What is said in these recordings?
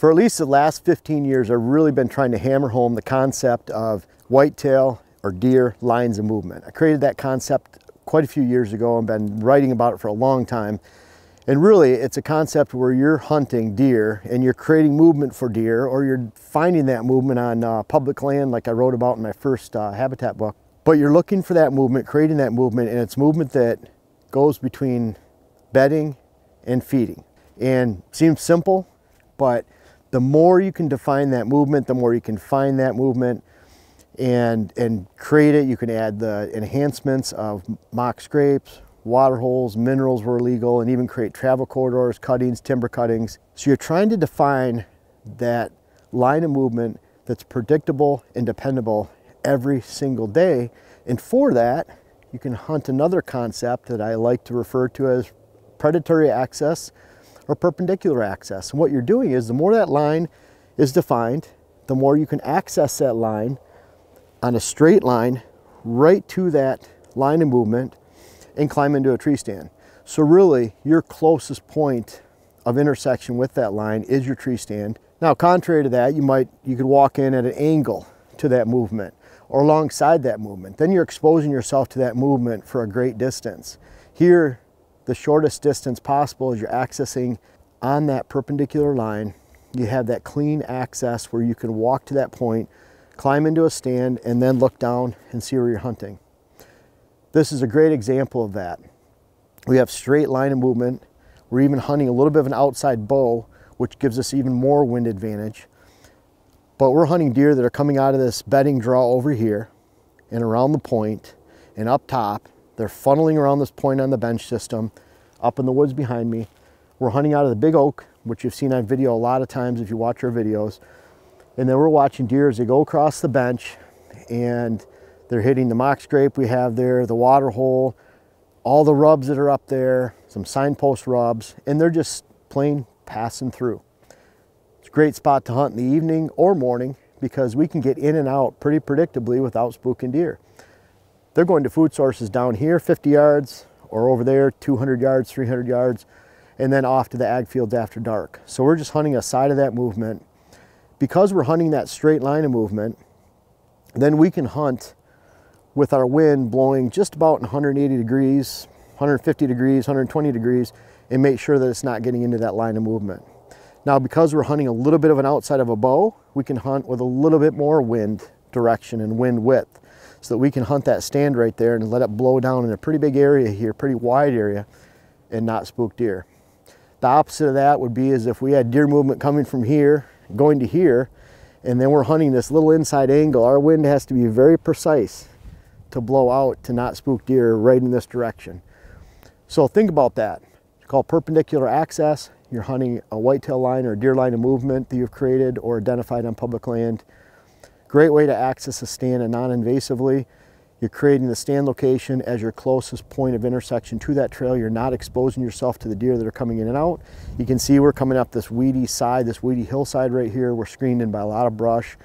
For at least the last 15 years, I've really been trying to hammer home the concept of whitetail or deer lines of movement. I created that concept quite a few years ago and been writing about it for a long time. And really, it's a concept where you're hunting deer and you're creating movement for deer or you're finding that movement on uh, public land like I wrote about in my first uh, habitat book. But you're looking for that movement, creating that movement, and it's movement that goes between bedding and feeding. And seems simple, but the more you can define that movement, the more you can find that movement and, and create it. You can add the enhancements of mock scrapes, water holes, minerals were legal, and even create travel corridors, cuttings, timber cuttings. So you're trying to define that line of movement that's predictable and dependable every single day. And for that, you can hunt another concept that I like to refer to as predatory access or perpendicular access. And what you're doing is the more that line is defined, the more you can access that line on a straight line right to that line of movement and climb into a tree stand. So really your closest point of intersection with that line is your tree stand. Now contrary to that, you might you could walk in at an angle to that movement or alongside that movement. Then you're exposing yourself to that movement for a great distance. Here, the shortest distance possible is you're accessing on that perpendicular line. You have that clean access where you can walk to that point, climb into a stand, and then look down and see where you're hunting. This is a great example of that. We have straight line of movement. We're even hunting a little bit of an outside bow, which gives us even more wind advantage. But we're hunting deer that are coming out of this bedding draw over here and around the point and up top. They're funneling around this point on the bench system up in the woods behind me. We're hunting out of the big oak, which you've seen on video a lot of times if you watch our videos. And then we're watching deer as they go across the bench and they're hitting the mock scrape we have there, the water hole, all the rubs that are up there, some signpost rubs, and they're just plain passing through It's a great spot to hunt in the evening or morning because we can get in and out pretty predictably without spooking deer. They're going to food sources down here 50 yards or over there 200 yards, 300 yards, and then off to the ag fields after dark. So we're just hunting a side of that movement. Because we're hunting that straight line of movement, then we can hunt with our wind blowing just about 180 degrees, 150 degrees, 120 degrees, and make sure that it's not getting into that line of movement. Now because we're hunting a little bit of an outside of a bow, we can hunt with a little bit more wind direction and wind width so that we can hunt that stand right there and let it blow down in a pretty big area here, pretty wide area, and not spook deer. The opposite of that would be as if we had deer movement coming from here, going to here, and then we're hunting this little inside angle. Our wind has to be very precise to blow out to not spook deer right in this direction. So think about that. It's called perpendicular access you're hunting a whitetail line or deer line of movement that you've created or identified on public land. Great way to access a stand and non-invasively. You're creating the stand location as your closest point of intersection to that trail. You're not exposing yourself to the deer that are coming in and out. You can see we're coming up this weedy side, this weedy hillside right here. We're screened in by a lot of brush.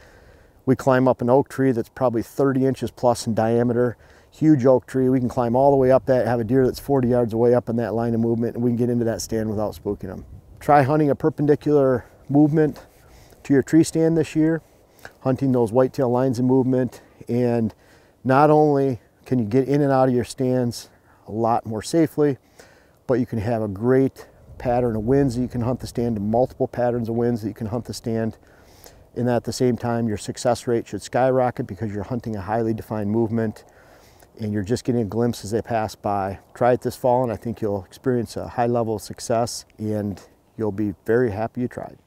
We climb up an oak tree that's probably 30 inches plus in diameter huge oak tree. We can climb all the way up that, have a deer that's 40 yards away up in that line of movement, and we can get into that stand without spooking them. Try hunting a perpendicular movement to your tree stand this year, hunting those whitetail lines of movement, and not only can you get in and out of your stands a lot more safely, but you can have a great pattern of winds that you can hunt the stand, multiple patterns of winds that you can hunt the stand. And at the same time, your success rate should skyrocket because you're hunting a highly defined movement and you're just getting a glimpse as they pass by. Try it this fall and I think you'll experience a high level of success and you'll be very happy you tried.